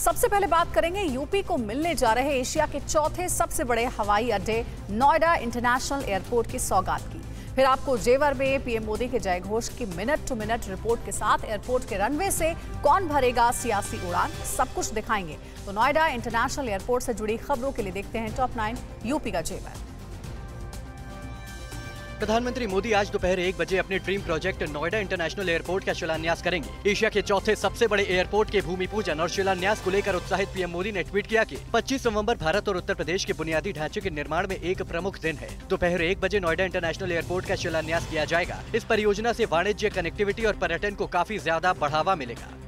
सबसे पहले बात करेंगे यूपी को मिलने जा रहे एशिया के चौथे सबसे बड़े हवाई अड्डे नोएडा इंटरनेशनल एयरपोर्ट की सौगात की। फिर आपको जेवर में पीएम मोदी के जय घोष की मिनट टू मिनट रिपोर्ट के साथ एयरपोर्ट के रनवे से कौन भरेगा सियासी उड़ान, सब कुछ दिखाएँगे। तो नोएडा इंटरनेशनल एयरपोर्ट से जुड़ी खबरों के लिए देखते हैं टॉप नाइन यूपी का जेवर। प्रधानमंत्री मोदी आज दोपहर एक बजे अपने dream project Noida international airport का शिलान्यास करेंगे। एशिया के चौथे सबसे बड़े एयरपोर्ट के भूमि पूजन और शिलान्यास को लेकर उत्साहित पीएम मोदी ने ट्वीट किया कि 25 नवंबर भारत और उत्तर प्रदेश के बुनियादी ढांचे के निर्माण में एक प्रमुख दिन है। दोपहर एक बजे नोएडा इंटरनेशनल एयरपोर्ट का शिलान्यास किया जाएगा। इस परियोजना ऐसी वाणिज्य, कनेक्टिविटी और पर्यटन को काफ़ी ज़्यादा बढ़ावा मिलेगा।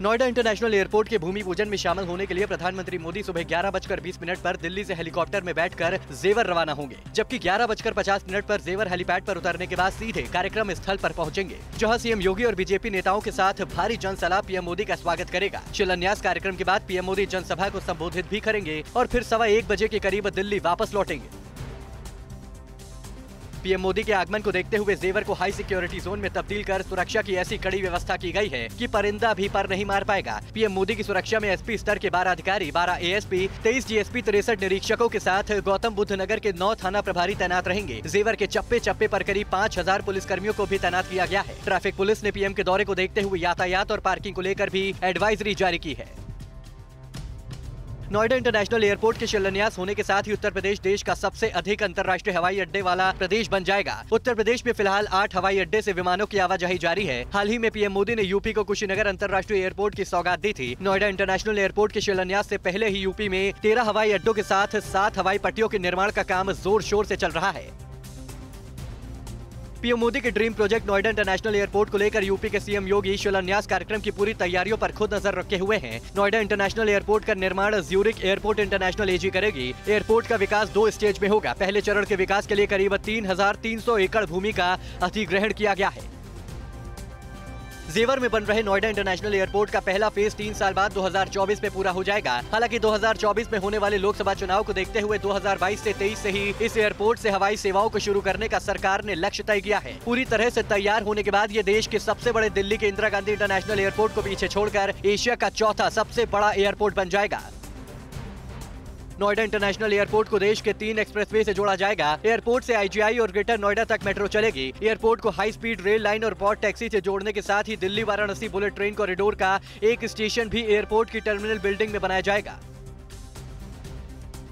नोएडा इंटरनेशनल एयरपोर्ट के भूमि पूजन में शामिल होने के लिए प्रधानमंत्री मोदी सुबह ग्यारह बजकर बीस मिनट आरोप दिल्ली से हेलीकॉप्टर में बैठकर जेवर रवाना होंगे, जबकि ग्यारह बजकर पचास मिनट आरोप जेवर हेलीपैड पर उतरने के बाद सीधे कार्यक्रम स्थल पर पहुँचेंगे, जहाँ सीएम योगी और बीजेपी नेताओं के साथ भारी जनसभा पीएम मोदी का स्वागत करेगा। शिलान्यास कार्यक्रम के बाद पीएम मोदी जनसभा को संबोधित भी करेंगे और फिर सवा एक बजे के करीब दिल्ली वापस लौटेंगे। पीएम मोदी के आगमन को देखते हुए जेवर को हाई सिक्योरिटी जोन में तब्दील कर सुरक्षा की ऐसी कड़ी व्यवस्था की गई है कि परिंदा भी पर नहीं मार पाएगा। पीएम मोदी की सुरक्षा में एसपी स्तर के बारह अधिकारी, बारह एएसपी तेईस जीएसपी तिरसठ निरीक्षकों के साथ गौतम बुद्ध नगर के नौ थाना प्रभारी तैनात रहेंगे। जेवर के चप्पे चप्पे आरोप करीब पाँच हज़ार पुलिस कर्मियों को भी तैनात किया गया है। ट्रैफ़िक पुलिस ने पीएम के दौरे को देखते हुए यातायात और पार्किंग को लेकर भी एडवाइजरी जारी की है। नोएडा इंटरनेशनल एयरपोर्ट के शिलान्यास होने के साथ ही उत्तर प्रदेश देश का सबसे अधिक अंतर्राष्ट्रीय हवाई अड्डे वाला प्रदेश बन जाएगा। उत्तर प्रदेश में फ़िलहाल आठ हवाई अड्डे से विमानों की आवाजाही जारी है। हाल ही में पीएम मोदी ने यूपी को कुशीनगर अंतर्राष्ट्रीय एयरपोर्ट की सौगात दी थी। नोएडा इंटरनेशनल एयरपोर्ट के शिलान्यास ऐसी पहले ही यूपी में तेरह हवाई अड्डों के साथ सात हवाई पट्टियों के निर्माण का काम ज़ोर शोर ऐसी चल रहा है। पीएम मोदी के dream project Noida international airport को लेकर यूपी के सीएम योगी शिलान्यास कार्यक्रम की पूरी तैयारियों पर खुद नज़र रखे हुए हैं। नोएडा इंटरनेशनल एयरपोर्ट का निर्माण ज्यूरिक एयरपोर्ट इंटरनेशनल एजी करेगी। एयरपोर्ट का विकास दो स्टेज में होगा। पहले चरण के विकास के लिए करीब तीन तीन सौ एकड़ भूमि का अधिग्रहण किया गया है। जेवर में बन रहे नोएडा इंटरनेशनल एयरपोर्ट का पहला फ़ेज़ तीन साल बाद 2024 में पूरा हो जाएगा। हालाँकि 2024 में होने वाले लोकसभा चुनाव को देखते हुए 2022 से 23 से ही इस एयरपोर्ट से हवाई सेवाओं को शुरू करने का सरकार ने लक्ष्य तय किया है। पूरी तरह से तैयार होने के बाद ये देश के सबसे बड़े दिल्ली के इंदिरा गांधी इंटरनेशनल एयरपोर्ट को पीछे छोड़कर एशिया का चौथा सबसे बड़ा एयरपोर्ट बन जाएगा। नोएडा इंटरनेशनल एयरपोर्ट को देश के तीन एक्सप्रेसवे से जोड़ा जाएगा। एयरपोर्ट से आईजीआई और ग्रेटर नोएडा तक मेट्रो चलेगी। एयरपोर्ट को हाई स्पीड रेल लाइन और पॉट टैक्सी से जोड़ने के साथ ही Delhi Varanasi bullet train corridor का एक स्टेशन भी एयरपोर्ट की टर्मिनल बिल्डिंग में बनाया जाएगा।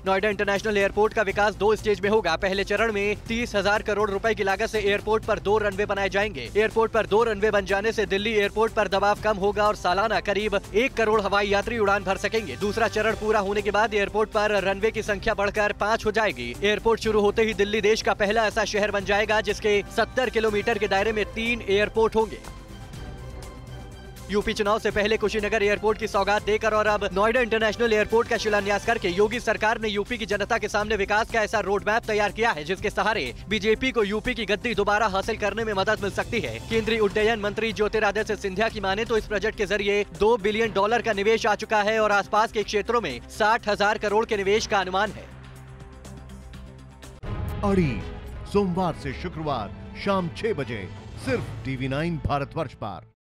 नोएडा इंटरनेशनल एयरपोर्ट का विकास दो स्टेज में होगा। पहले चरण में तीस हज़ार करोड़ रुपए की लागत से एयरपोर्ट पर दो रनवे बनाए जाएँगे। एयरपोर्ट पर दो रनवे बन जाने से दिल्ली एयरपोर्ट पर दबाव कम होगा और सालाना करीब एक करोड़ हवाई यात्री उड़ान भर सकेंगे। दूसरा चरण पूरा होने के बाद एयरपोर्ट पर रनवे की संख्या बढ़कर पाँच हो जाएगी। एयरपोर्ट शुरू होते ही दिल्ली देश का पहला ऐसा शहर बन जाएगा जिसके सत्तर किलोमीटर के दायरे में तीन एयरपोर्ट होंगे। यूपी चुनाव से पहले कुशीनगर एयरपोर्ट की सौगात देकर और अब नोएडा इंटरनेशनल एयरपोर्ट का शिलान्यास करके योगी सरकार ने यूपी की जनता के सामने विकास का ऐसा रोड मैप तैयार किया है, जिसके सहारे बीजेपी को यूपी की गद्दी दोबारा हासिल करने में मदद मिल सकती है। केंद्रीय उड्डयन मंत्री ज्योतिरादित्य सिंधिया की माने तो इस प्रोजेक्ट के ज़रिए दो बिलियन डॉलर का निवेश आ चुका है और आसपास के क्षेत्रों में साठ हज़ार करोड़ के निवेश का अनुमान है। अड़ी, सोमवार से शुक्रवार शाम छह बजे, सिर्फ़ टीवी नाइन भारतवर्ष पर।